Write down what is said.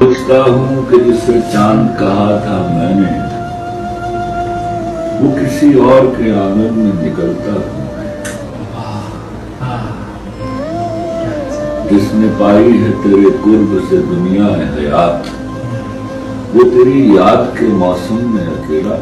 सोचता हूँ कि जिसे चाँद कहा था मैंने, वो किसी और के आँगन में निकलता हूँ। जिसने पाई है तेरे कुर्ब से दुनिया है हयात, वो तेरी याद के मौसम में अकेला।